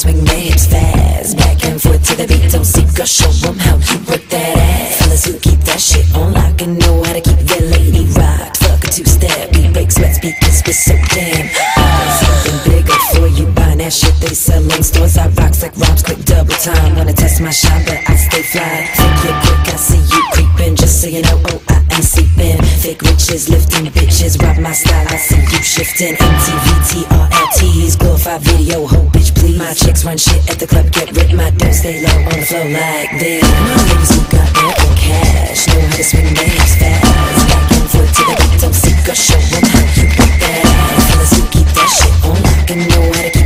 swing their hips fast. Back and forth to the beat, don't seek girl, show them how you work that ass. Fellas who keep that shit on lock and know how to keep their lady rocked. Fuck a two-step, we break sweats because we're so damn Something bigger for you, buying that shit they sell in stores. I rocks like rhymes, quick double time. Wanna test my shot, but I stay fly. Think you're quick, I see you creeping, just so you know, oh, I am sleeping. Fake riches, lifting bitches, rob my style, I see you shifting. MTV, TRLTs, glorified video, whole bitch D. My chicks run shit at the club, get ripped. My dough stay low on the flow like this. My niggas who got ample cash know how to swing things fast. Back and forth to the beat, don't seek a show. Know how you get that. Fellas who keep that shit on lock and know how to